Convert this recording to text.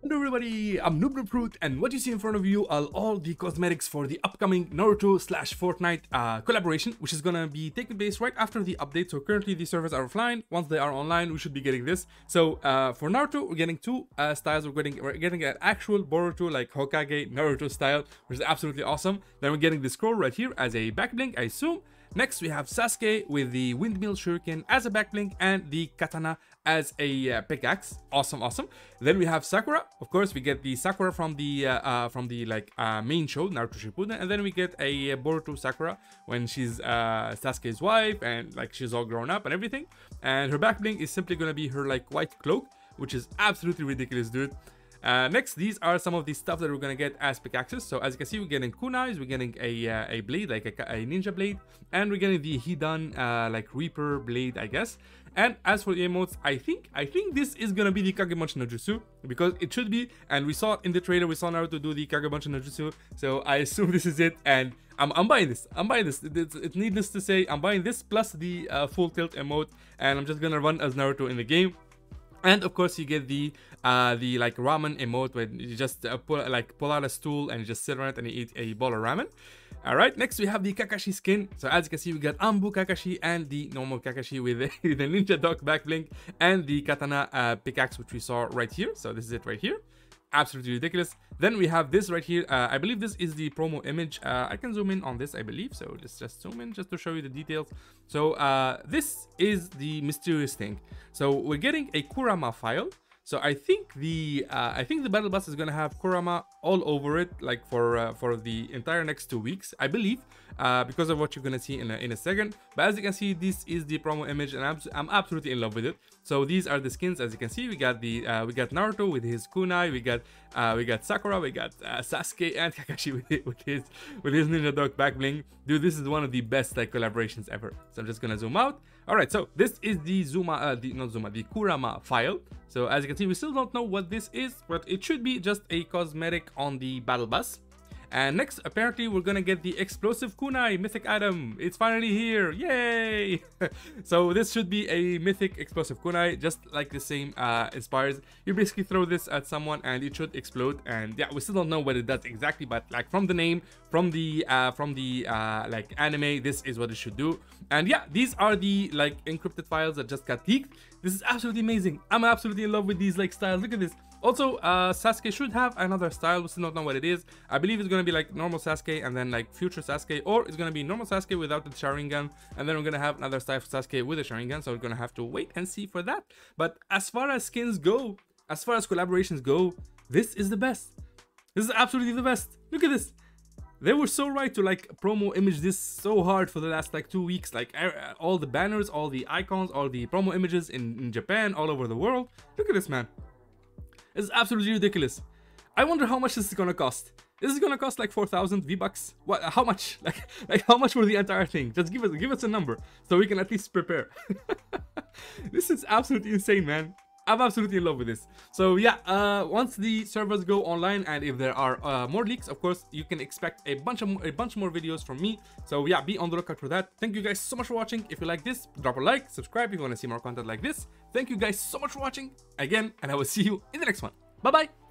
Hello everybody, I'm Noob Noob Fruit and what you see in front of you are all the cosmetics for the upcoming Naruto slash Fortnite uh, collaboration which is gonna be taking place right after the update. So currently the servers are offline, once they are online we should be getting this. So uh, for Naruto we're getting two uh, styles, we're getting we're getting an actual Boruto like Hokage Naruto style which is absolutely awesome. Then we're getting the scroll right here as a back bling I assume Next, we have Sasuke with the Windmill Shuriken as a backbling and the Katana as a uh, pickaxe. Awesome, awesome. Then we have Sakura. Of course, we get the Sakura from the uh, uh, from the like uh, main show Naruto Shippuden, and then we get a uh, Boruto Sakura when she's uh, Sasuke's wife and like she's all grown up and everything. And her backbling is simply gonna be her like white cloak, which is absolutely ridiculous, dude. Uh, next, these are some of the stuff that we're gonna get as pickaxes. So as you can see, we're getting kunais, we're getting a uh, a blade, like a, a, ninja blade, and we're getting the Hidan uh, like Reaper blade, I guess. And as for the emotes, I think I think this is gonna be the Kagebunshin no Jutsu because it should be. And we saw in the trailer, we saw Naruto do the Kagebunshin no Jutsu, so I assume this is it. And I'm, I'm buying this. I'm buying this. It's, it's needless to say, I'm buying this plus the uh, full tilt emote, and I'm just gonna run as Naruto in the game. And of course, you get the uh, the like ramen emote where you just uh, pull like pull out a stool and just sit on it and eat a bowl of ramen. All right, next we have the Kakashi skin. So as you can see, we got anbu Kakashi and the normal Kakashi with the, the Ninja Dog back bling and the Katana uh, pickaxe, which we saw right here. So this is it right here absolutely ridiculous. Then we have this right here. Uh, i believe this is the promo image. Uh, i can zoom in on this i believe. So let's just zoom in just to show you the details. So uh, this is the mysterious thing. So we're getting a kurama file so I think the uh, I think the battle bus is gonna have Kurama all over it, like for uh, for the entire next two weeks, I believe, uh, because of what you're gonna see in a, in a second. But as you can see, this is the promo image, and I'm, I'm absolutely in love with it. So these are the skins, as you can see. We got the uh, we got Naruto with his kunai, we got uh, we got Sakura, we got uh, Sasuke, and Kakashi with, with his with his Ninja Dog back bling. Dude, this is one of the best like collaborations ever. So I'm just gonna zoom out. All right, so this is the Zuma, the not Zuma, the Kurama file. So as you can see, we still don't know what this is, but it should be just a cosmetic on the battle bus. And next, apparently, we're gonna get the explosive kunai mythic item. It's finally here, yay! so this should be a mythic explosive kunai, just like the same uh, inspires. You basically throw this at someone and it should explode. And yeah, we still don't know what it does exactly, but like from the name, from the uh, from the uh, like anime, this is what it should do. And yeah, these are the like encrypted files that just got leaked. This is absolutely amazing. I'm absolutely in love with these like styles. Look at this. Also, uh, Sasuke should have another style. We still don't know what it is. I believe it's going to be like normal Sasuke and then like future Sasuke. Or it's going to be normal Sasuke without the Sharingan. And then we're to have another style for Sasuke with a Sharingan. So we're to have to wait and see for that. But as far as skins go, as far as collaborations go, this is the best. This is absolutely the best. Look at this. They were so right to like promo image this so hard for the last like two weeks. Like all the banners, all the icons, all the promo images in, in Japan, all over the world. Look at this, man. It's absolutely ridiculous. I wonder how much this is gonna cost. This is gonna cost like 4,000 V-Bucks. What? How much? Like, like how much for the entire thing? Just give us, give us a number so we can at least prepare. this is absolutely insane, man. I'm absolutely in love with this. So yeah, uh, once the servers go online and if there are uh, more leaks, of course, you can expect a bunch of a bunch more videos from me. So yeah, be on the lookout for that. Thank you guys so much for watching. If you like this, drop a like, subscribe if you want to see more content like this. Thank you guys so much for watching again, and I will see you in the next one. Bye bye.